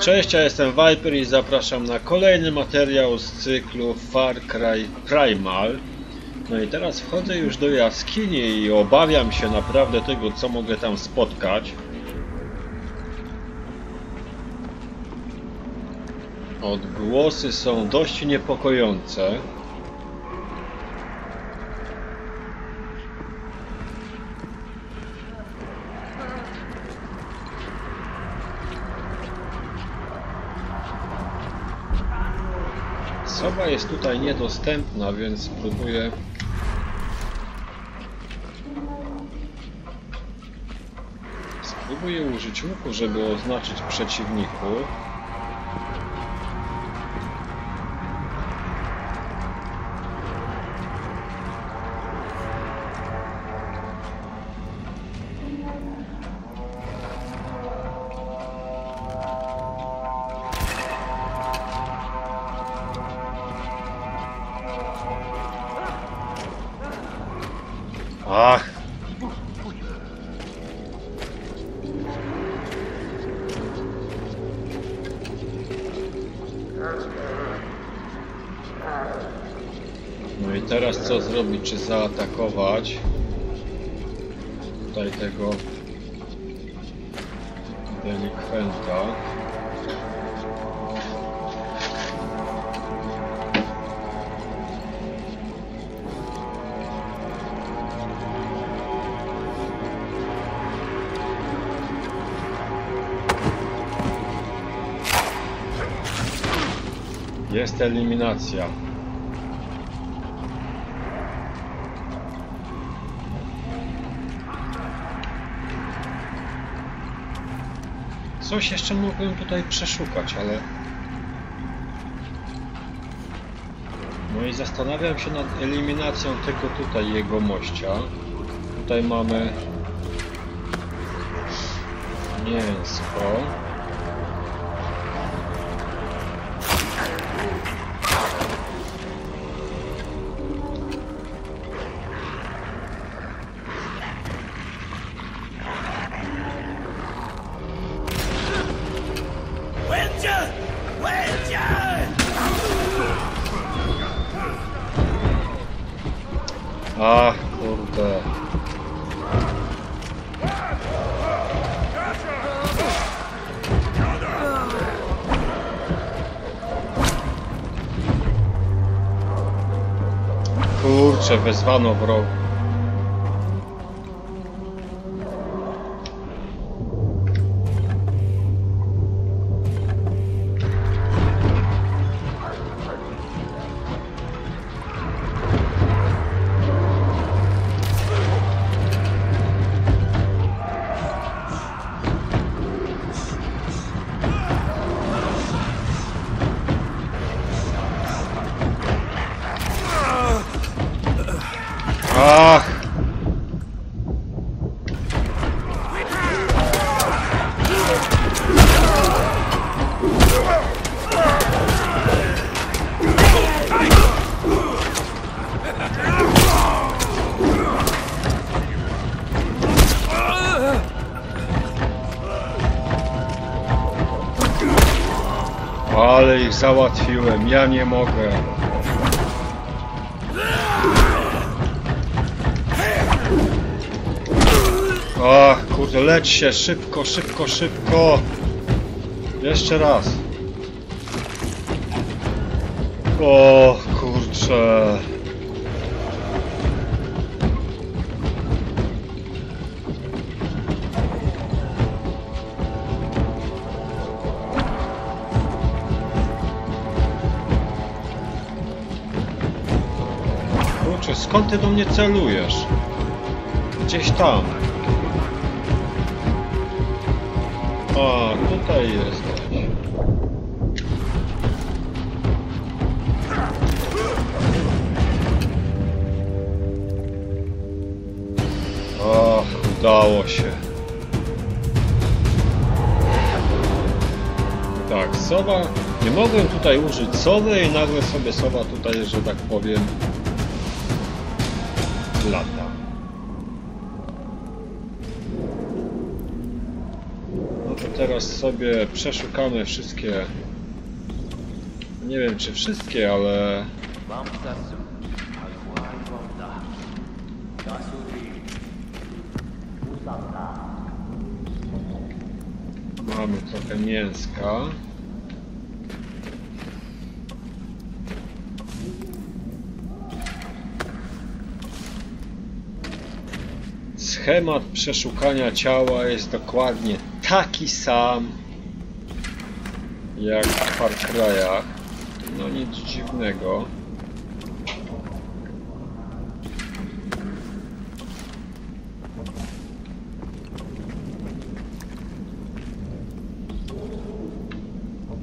Cześć, ja jestem Viper i zapraszam na kolejny materiał z cyklu Far Cry Primal. No i teraz wchodzę już do jaskini i obawiam się naprawdę tego, co mogę tam spotkać. Odgłosy są dość niepokojące. Sowa jest tutaj niedostępna, więc spróbuję Spróbuję użyć łuku, żeby oznaczyć przeciwników. Czy zaatakować tutaj tego delikwenta? Jest eliminacja. Coś jeszcze mógłbym tutaj przeszukać, ale... No i zastanawiam się nad eliminacją tego tutaj jego mościa. Tutaj mamy... Mięsko. Wezwano ja nie mogę. Ach, kurde, leć się, szybko, szybko, szybko. Jeszcze raz. O, kurczę. Kurczę, skąd ty do mnie celujesz? Gdzieś tam. A, tutaj jesteś. Ach, udało się. Tak, sowa... Nie mogłem tutaj użyć sowy i nagle sobie sowa tutaj, że tak powiem, lata. No to teraz sobie przeszukamy wszystkie. Nie wiem czy wszystkie, ale Usaka, mamy trochę mięska. Schemat przeszukania ciała jest dokładnie taki sam jak w Far. No nic dziwnego.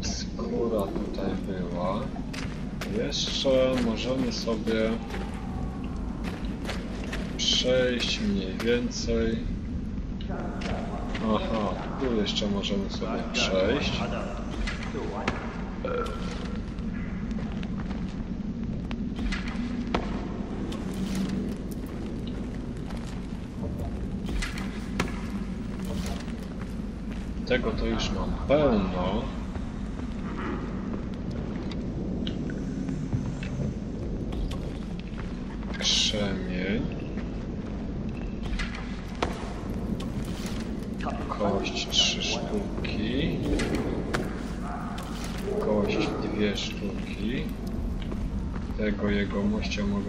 Skóra tutaj była. Jeszcze możemy sobie przejść mniej więcej. Aha, tu jeszcze możemy sobie przejść. Tego to już mam pełno.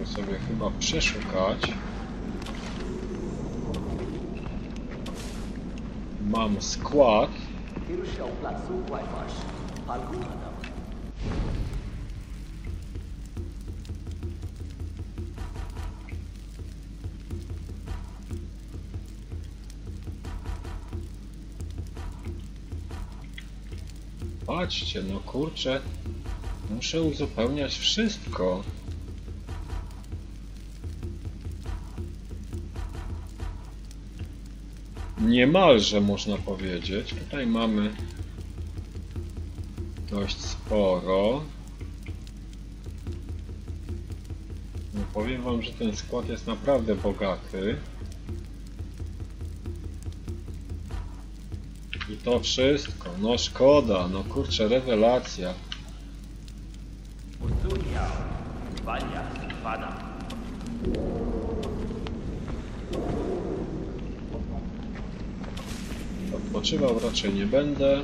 Sobie chyba przeszukać. Mam skład. Patrzcie, no kurczę, muszę uzupełniać wszystko. Niemalże można powiedzieć. Tutaj mamy dość sporo. No powiem wam, że ten skład jest naprawdę bogaty. I to wszystko, no szkoda, no kurczę, rewelacja. Odpoczywał raczej nie będę.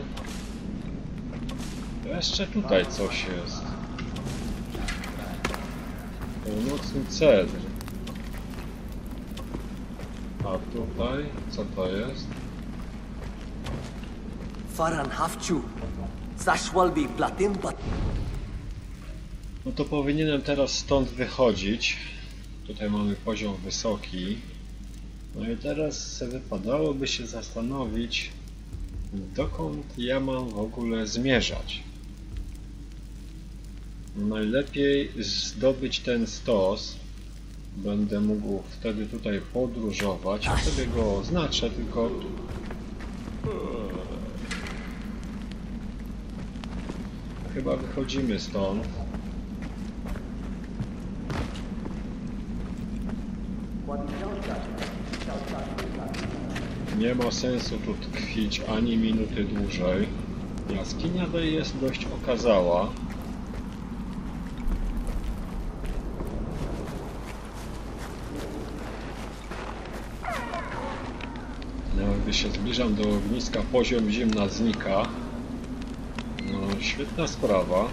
Jeszcze tutaj coś jest. Północny cedr. A tutaj, co to jest? Faran Hafchu. Sashwalbi Platimpat. No to powinienem teraz stąd wychodzić. Tutaj mamy poziom wysoki. No i teraz wypadałoby się zastanowić, dokąd ja mam w ogóle zmierzać. Najlepiej zdobyć ten stos. Będę mógł wtedy tutaj podróżować. Ja sobie go oznaczę, tylko Chyba wychodzimy stąd. Nie ma sensu tu tkwić ani minuty dłużej. Jaskinia ta jest dość okazała. Nawet gdy się zbliżam do ogniska, poziom zimna znika. No, świetna sprawa.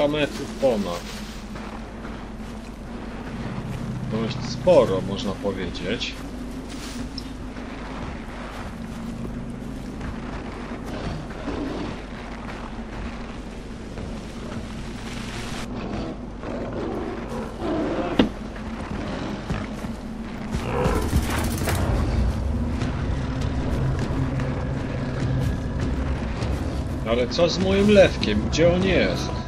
300 metrów ponad. Dość sporo, można powiedzieć. Ale co z moim lewkiem? Gdzie on jest?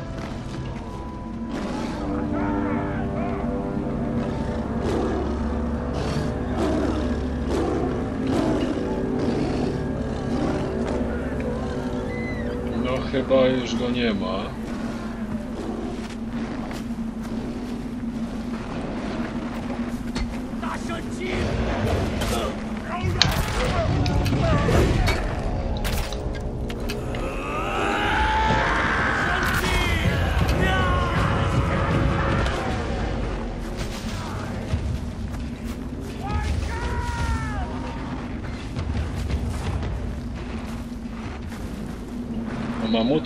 Już go nie ma.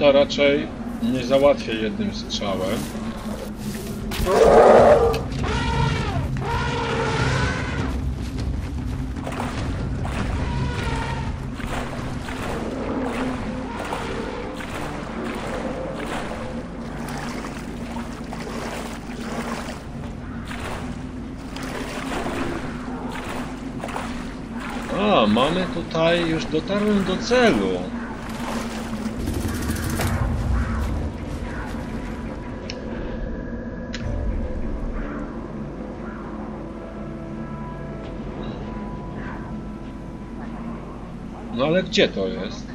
Mamuta raczej nie załatwię jednym strzałem. A, mamy tutaj, już dotarłem do celu. No ale gdzie to jest?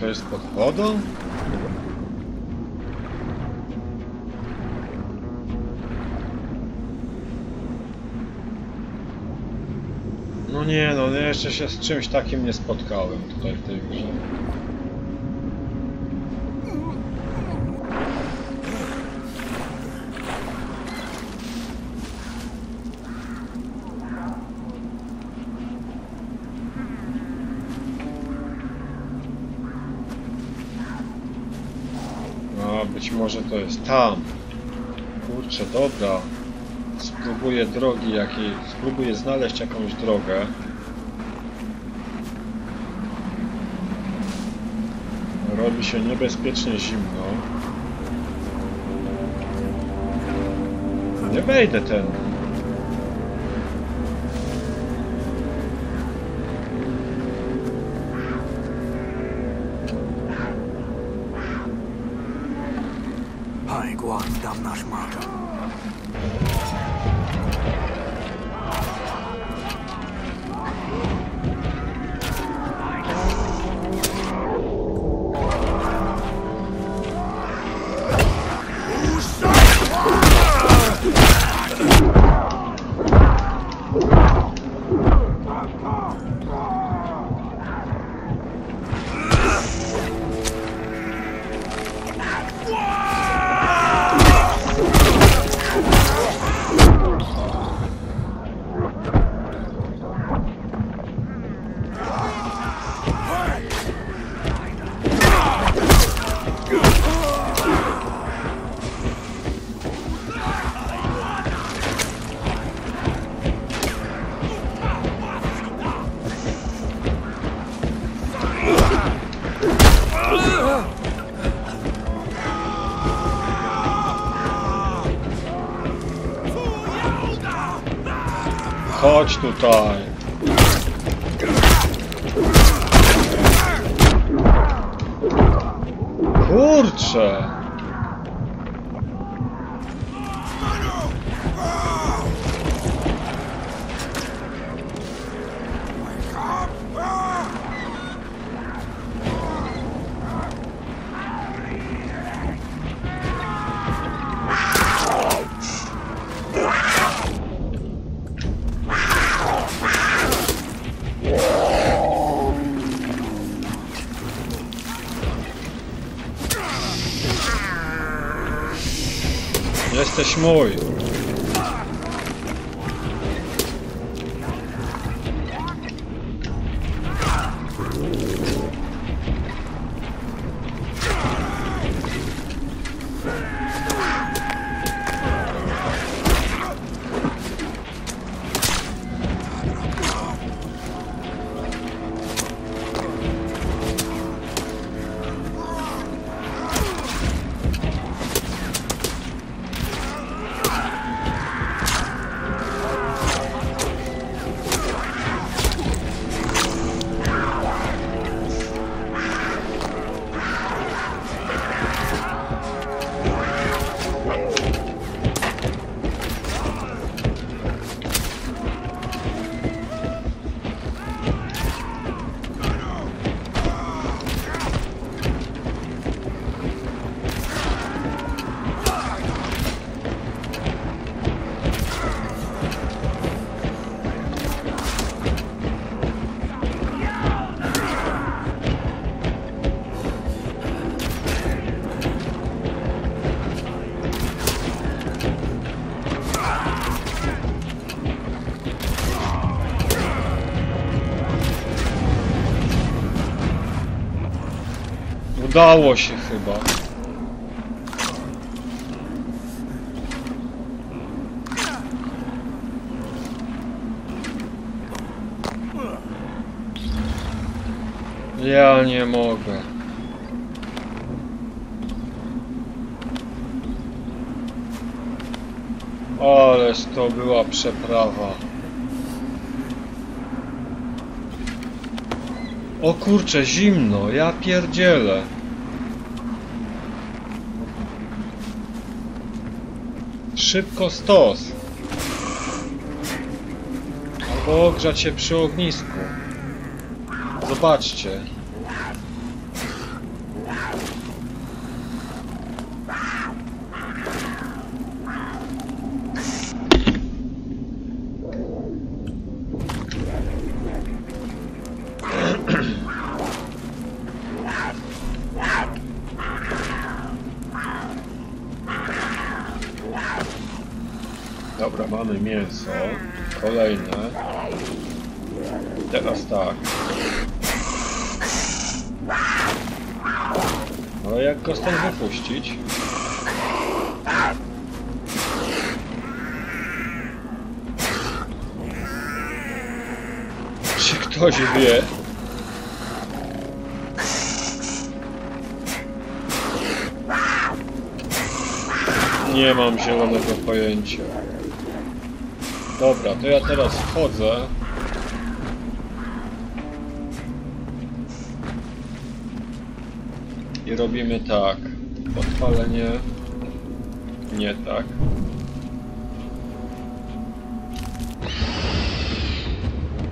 To jest pod wodą? No nie, no ja jeszcze się z czymś takim nie spotkałem tutaj w tej grze. Być może to jest tam. Kurczę, dobra. Spróbuję drogi jakiej. Spróbuję znaleźć jakąś drogę. Robi się niebezpiecznie zimno. Nie wejdę ten. Hai guan dam nash Gosto, tá Jesteś Udało się chyba. Ja nie mogę. Ależ to była przeprawa. O kurcze, zimno, ja pierdzielę. Szybko stos. Albo ogrzać się przy ognisku. Zobaczcie. Dobra, mamy mięso. Kolejne. Teraz tak. Ale jak go stąd wypuścić? Czy ktoś wie? Nie mam zielonego pojęcia. Dobra, to ja teraz wchodzę. I robimy tak. Odpalenie. Nie tak.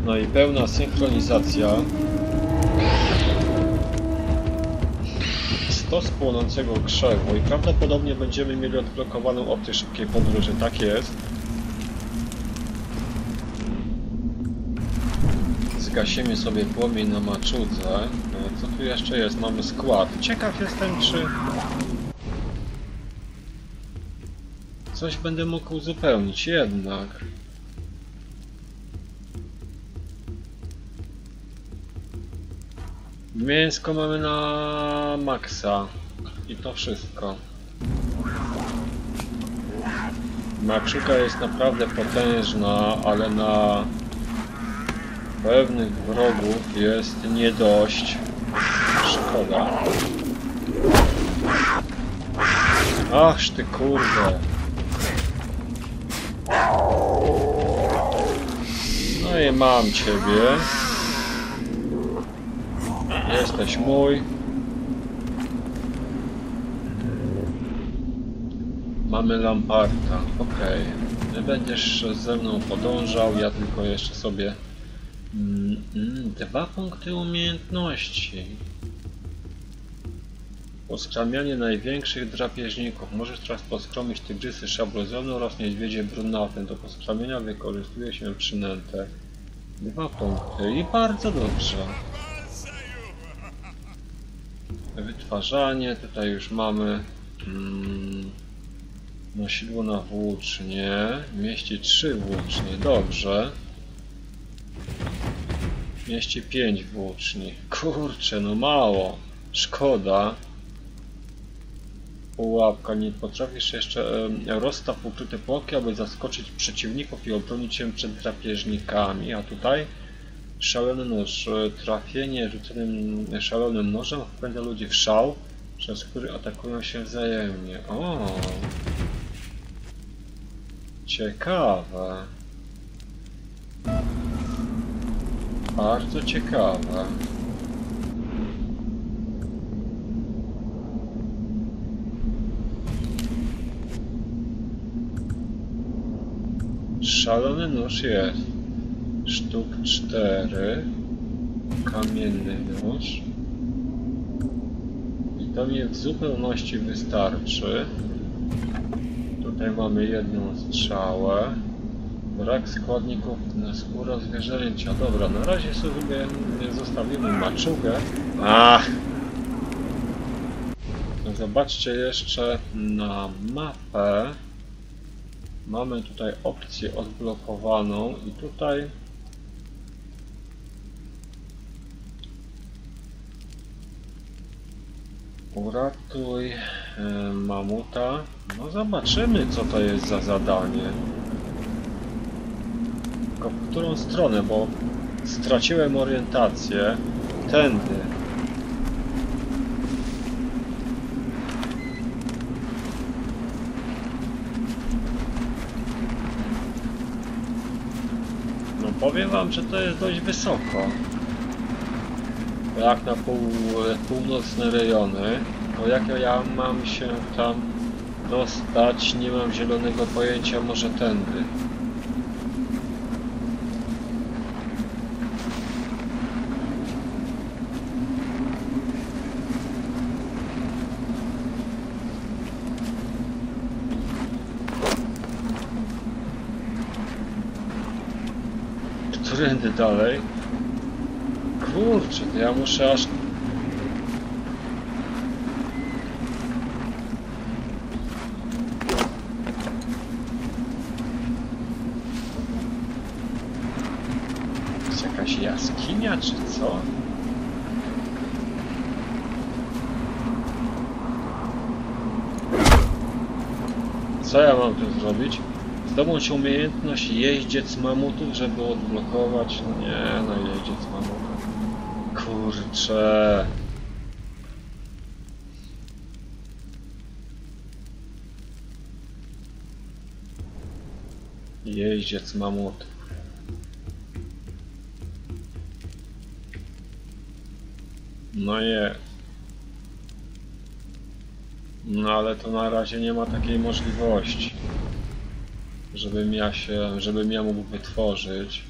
No i pełna synchronizacja. Stos płonącego krzewu i prawdopodobnie będziemy mieli odblokowaną opcję szybkiej podróży. Tak jest. Zgasimy sobie płomień na maczudze. E, Co tu jeszcze jest? Mamy skład. Ciekaw jestem, czy... Coś będę mógł uzupełnić jednak. Mięsko mamy na maksa. I to wszystko. Maczuga jest naprawdę potężna, ale na pewnych wrogów jest nie dość. Szkoda. Ach ty kurde. No i mam ciebie. Jesteś mój. Mamy Lamparta. Okej. Ty będziesz ze mną podążał, ja tylko jeszcze sobie Mm, mm, dwa punkty umiejętności. Poskramianie największych drapieżników. Możesz teraz poskromić tygrysy szablozone oraz niedźwiedzie brunatne. Do poskramienia wykorzystuje się przynętę. Dwa punkty i bardzo dobrze. Wytwarzanie, tutaj już mamy mm, nosidło na włócznie. Mieści trzy włócznie, dobrze. Mieści 5 włóczni. Kurczę, no mało. Szkoda. Pułapka. Nie potrafisz jeszcze... em, rozstaw ukryte aby zaskoczyć przeciwników i obronić się przed drapieżnikami. A tutaj... Szalony nóż. E, Trafienie rzuconym szalonym nożem wpędza ludzi w szał, przez który atakują się wzajemnie. O. Ciekawe. Bardzo ciekawe. Szalony nóż jest. Sztuk 4. Kamienny nóż. I to mi w zupełności wystarczy. Tutaj mamy jedną strzałę. Brak składników skóra zwierzęcia. Dobra, na razie sobie zostawimy maczugę. Ach! Zobaczcie jeszcze na mapę. Mamy tutaj opcję odblokowaną i tutaj Uratuj e, mamuta. No zobaczymy co to jest za zadanie. Tylko w którą stronę, bo straciłem orientację. Tędy. No powiem wam, że to jest dość wysoko. Jak na pół, północne rejony, to jak ja mam się tam dostać, nie mam zielonego pojęcia, może tędy. Którędy dalej? Kurczę, to ja muszę aż... Jest jakaś jaskinia, czy co? Co ja mam tu zrobić? Zdobądź umiejętność jeździec mamutów, żeby odblokować... Nie, no jeździec mamutów. Kurczę. Jeździec mamutów. No je. No ale to na razie nie ma takiej możliwości. Żebym ja się, żebym ja mógł wytworzyć.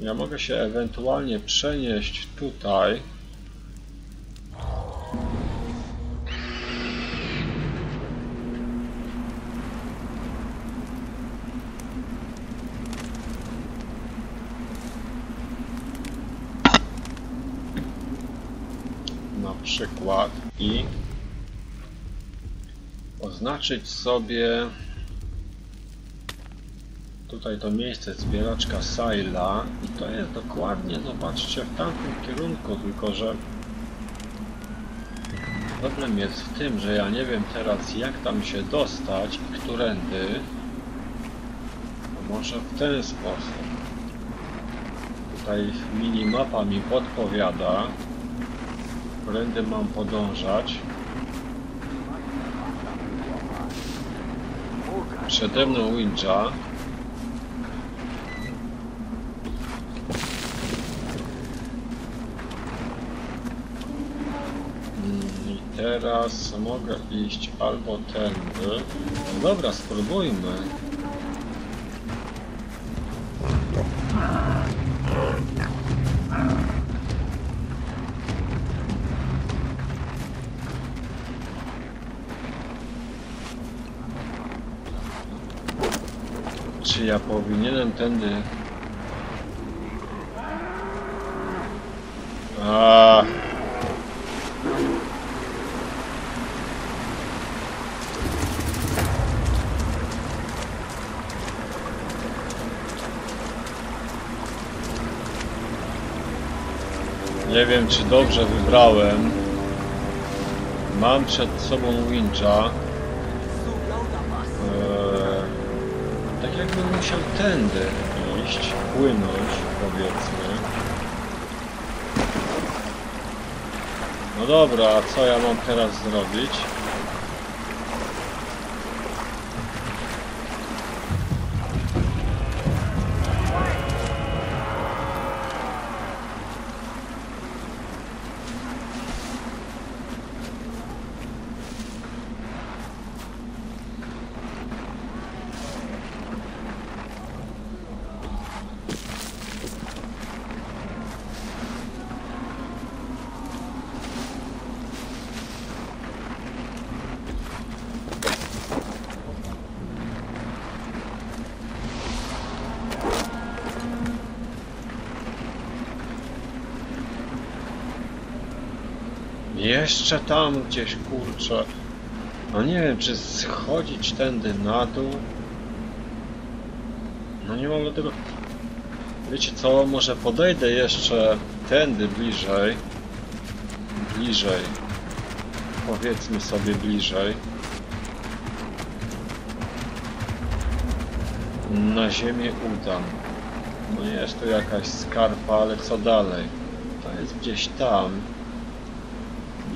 Ja mogę się ewentualnie przenieść tutaj. Przykład i oznaczyć sobie tutaj to miejsce zbieraczka Saila i to jest dokładnie, zobaczcie, w tamtym kierunku, tylko że problem jest w tym, że ja nie wiem teraz jak tam się dostać i którędy może w ten sposób. Tutaj minimapa mi podpowiada którędy mam podążać przede mną Wincha Mm, I teraz mogę iść albo tędy. Dobra, spróbujmy. Czy ja powinienem tędy... A. Nie wiem, czy dobrze wybrałem. Mam przed sobą wincha. Tędy iść, płynąć, powiedzmy. No dobra, a co ja mam teraz zrobić? Jeszcze tam gdzieś, kurczę. No nie wiem, czy schodzić tędy na dół. No nie mogę tego Wiecie co, może podejdę jeszcze tędy bliżej. Bliżej. Powiedzmy sobie bliżej. Na ziemię udam. No jest tu jakaś skarpa, ale co dalej? To jest gdzieś tam.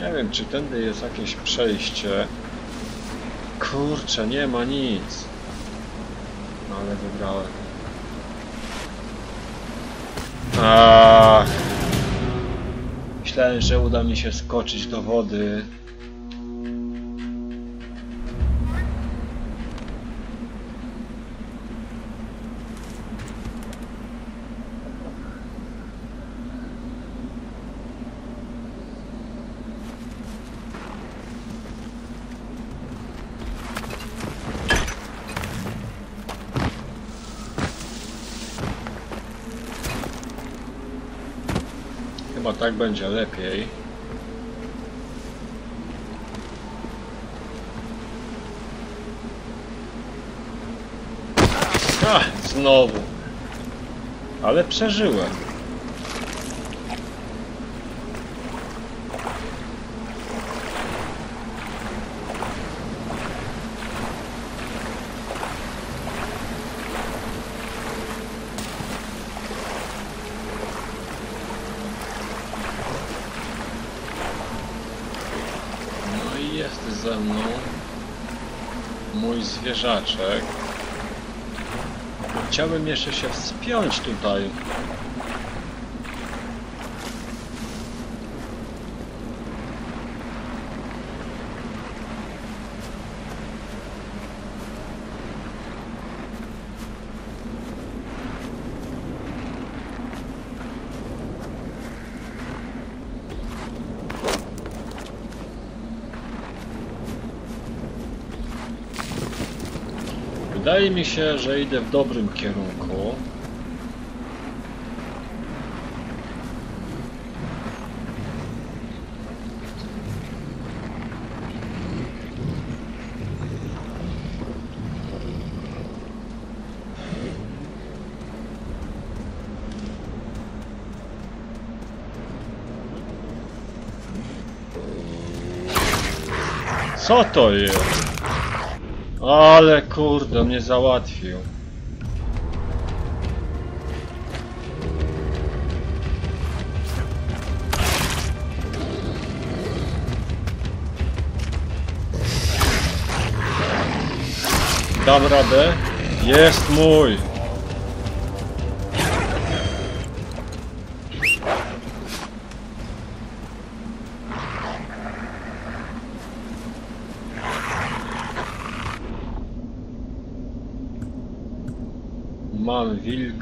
Nie wiem, czy tędy jest jakieś przejście. Kurczę, nie ma nic. No, ale wybrałem. Myślałem, że uda mi się skoczyć do wody. Tak będzie lepiej. Znowu. Ale przeżyłem. No i jest ze mną Chciałbym jeszcze się wspiąć tutaj. Wydaje mi się, że idę w dobrym kierunku. Co to jest? Ale kurde, mnie załatwił. Dam radę. Jest mój.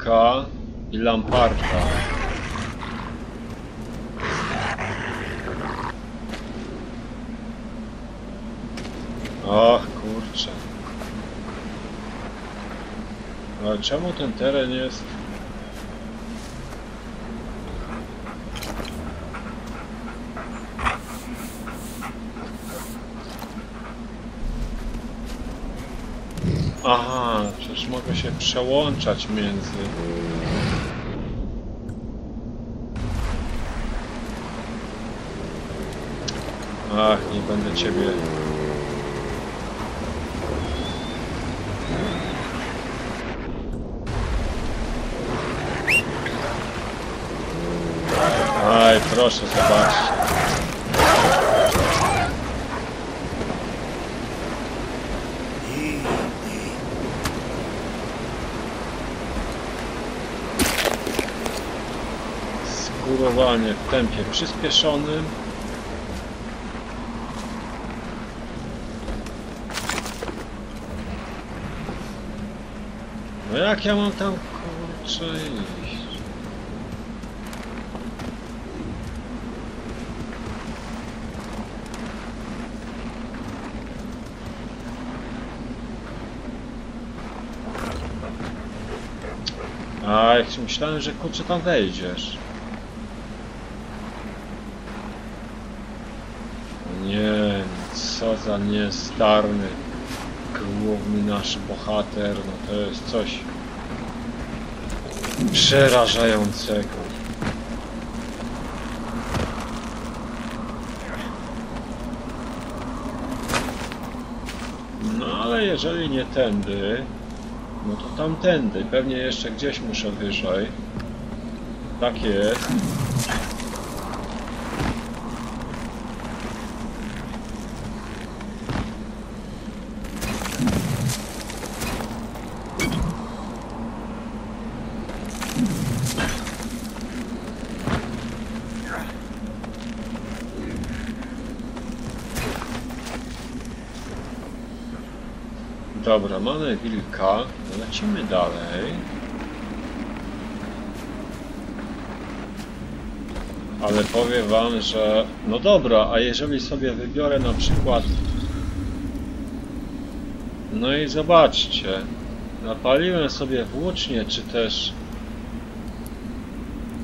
Wilka i lamparta. Ach, kurczę. Ale czemu ten teren jest... Aha, mogę się przełączać między. Ach, nie będę ciebie. Aj, proszę zobaczcie. Skórowanie w tempie przyspieszonym. No jak ja mam tam kurczę iść? A, jak myślałem, że kurczę tam wejdziesz. Nie, za niestarny główny nasz bohater, no to jest coś. Przerażającego. No ale jeżeli nie tędy, no to tamtędy. Pewnie jeszcze gdzieś muszę wyżej. Tak jest. Dobra, mamy wilka. Lecimy dalej. Ale powiem wam, że... No dobra, a jeżeli sobie wybiorę na przykład... No i zobaczcie. Napaliłem sobie włócznie, czy też...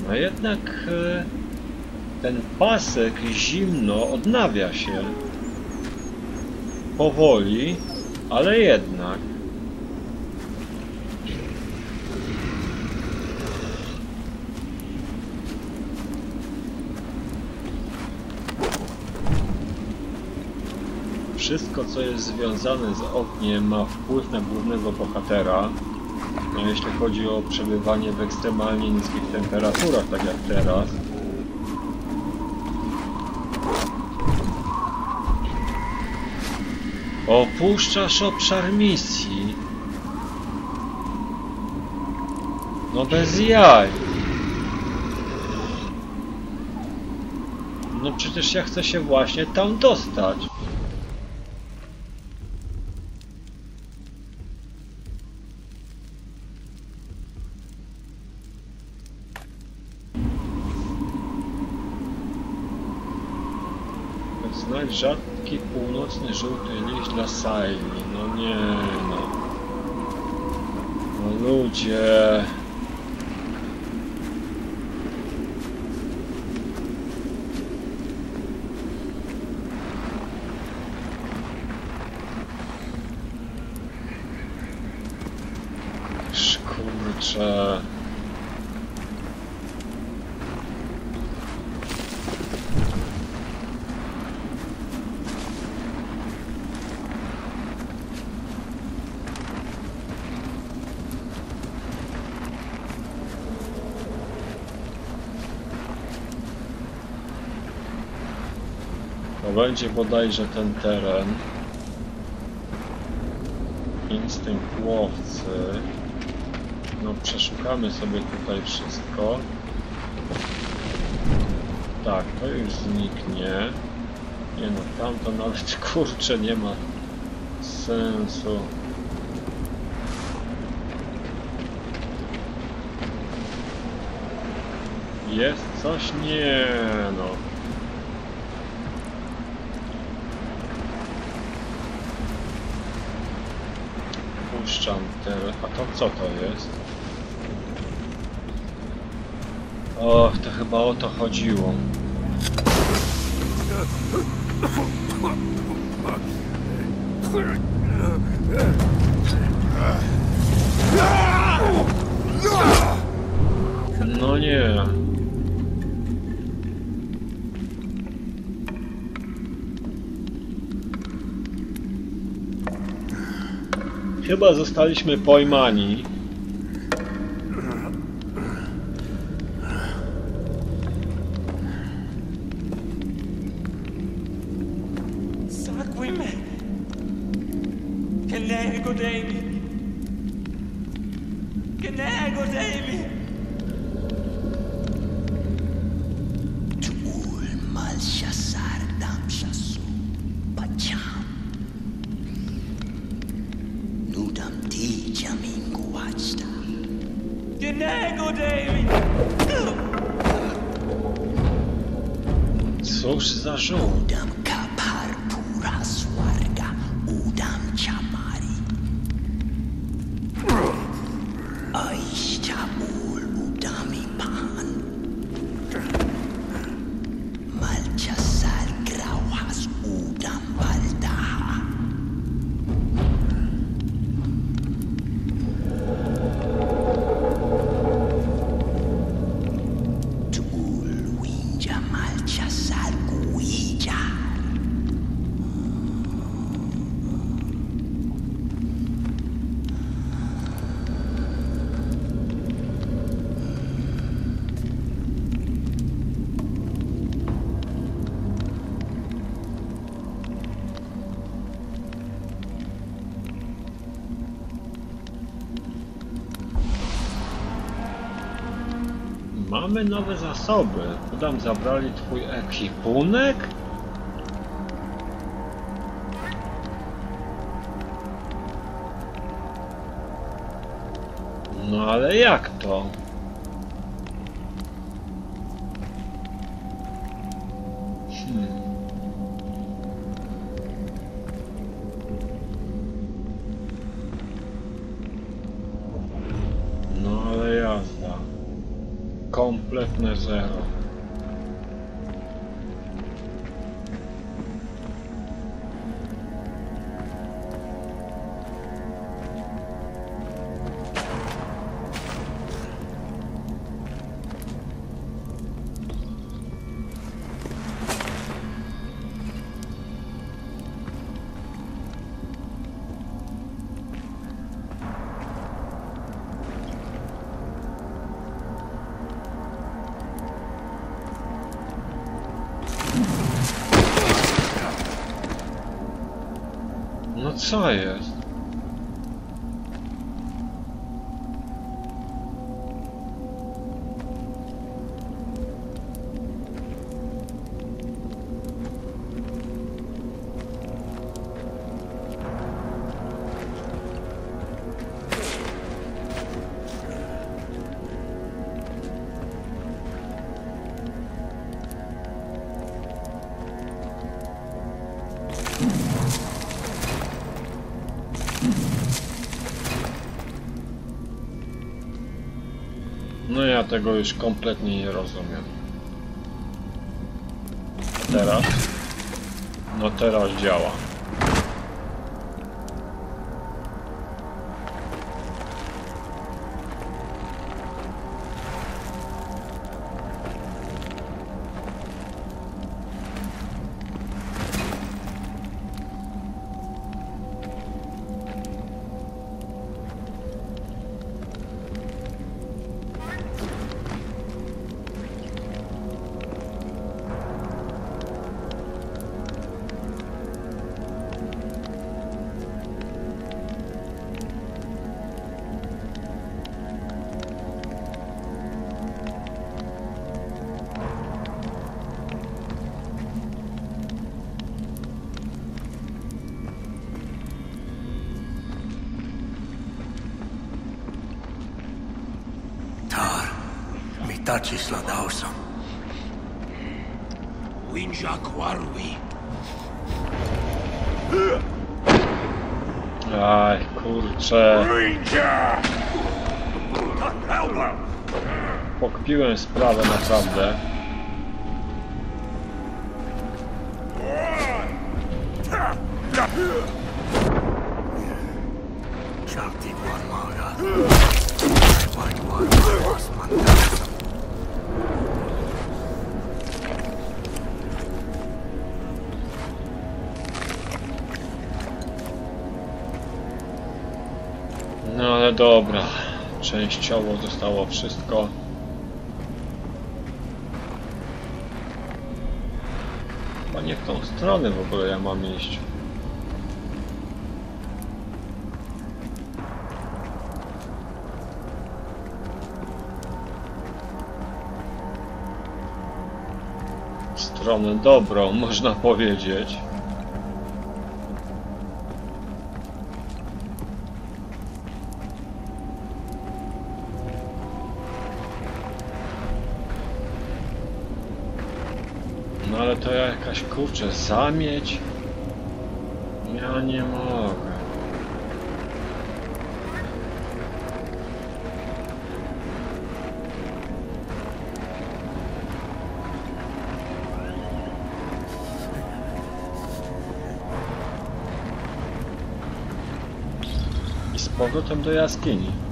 No jednak... e, Ten pasek zimno odnawia się. Powoli, ale jednak. Wszystko, co jest związane z ogniem, ma wpływ na głównego bohatera. No, jeśli chodzi o przebywanie w ekstremalnie niskich temperaturach, tak jak teraz. Opuszczasz obszar misji. No bez jaj. No przecież ja chcę się właśnie tam dostać. Znajdź rzadki północny żółty liść dla Saili. No nie no. No ludzie. To będzie bodajże ten teren. Instynkt łowcy. No przeszukamy sobie tutaj wszystko. Tak, to już zniknie. Nie no, tam to nawet kurczę nie ma sensu. Jest coś? Nie no. Puszczam te... A to co to jest? Och, to chyba o to chodziło. No nie. Chyba zostaliśmy pojmani. Mamy nowe zasoby. Podam zabrali twój ekwipunek? No ale jak No co tego już kompletnie nie rozumiem. Teraz? No teraz działa. Mitä chisla dausa? Winja kwarwi. Aj, kurczę. Pokpiłem sprawę naprawdę. Częściowo zostało wszystko. Chyba nie w tą stronę w ogóle ja mam iść. Stronę dobrą, można powiedzieć. Jakaś kurczę zamieć. Ja nie mogę. I z powrotem do jaskini.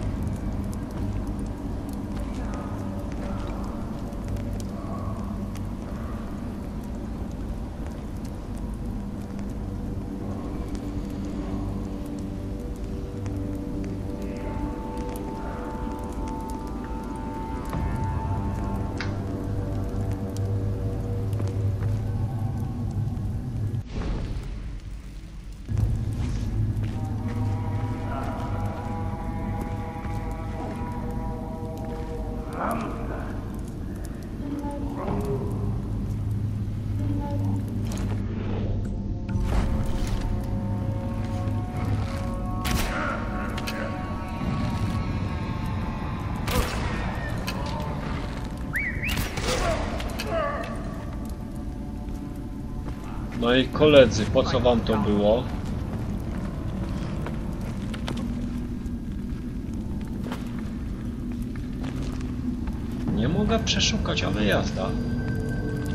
No i koledzy, po co wam to było? Mogę przeszukać, ale jazda.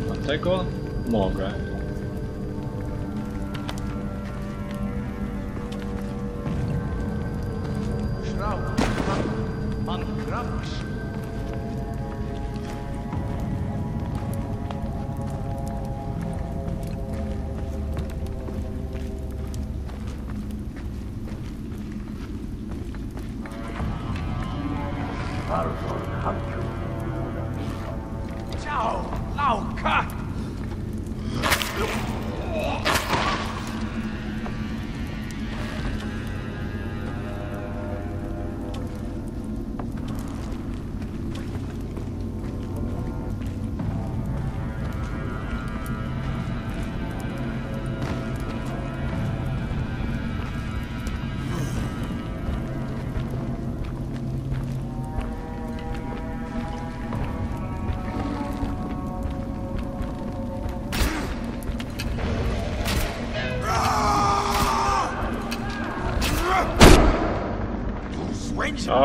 Dlatego mogę.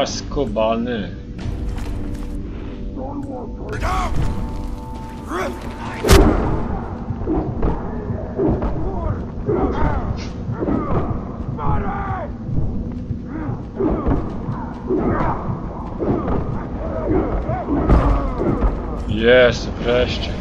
Skubany. Jest, wreszcie,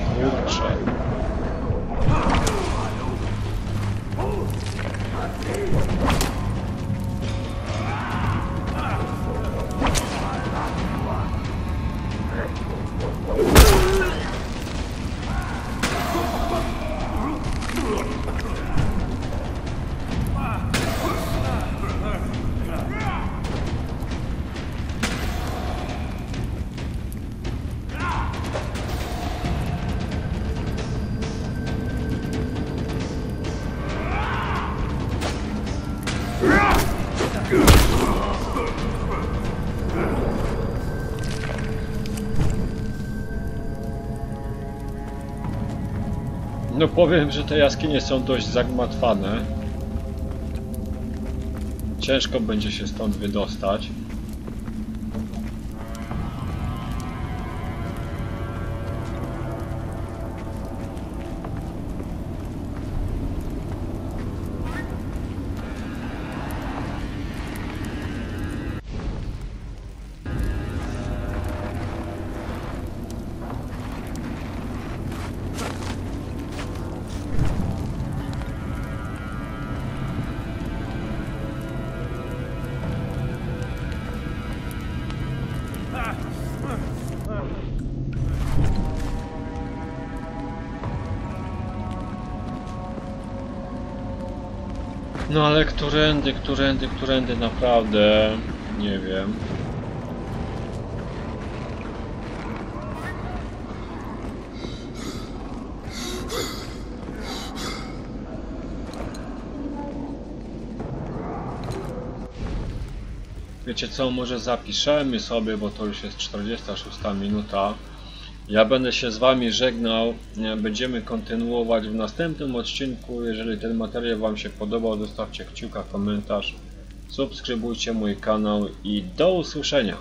No powiem, że te jaskinie są dość zagmatwane. Ciężko będzie się stąd wydostać. No ale którędy, którędy, którędy naprawdę nie wiem. Wiecie co, może zapiszemy sobie, bo to już jest 46 minuta. Ja będę się z Wami żegnał. Będziemy kontynuować w następnym odcinku. Jeżeli ten materiał Wam się podobał, zostawcie kciuka, komentarz. Subskrybujcie mój kanał i do usłyszenia.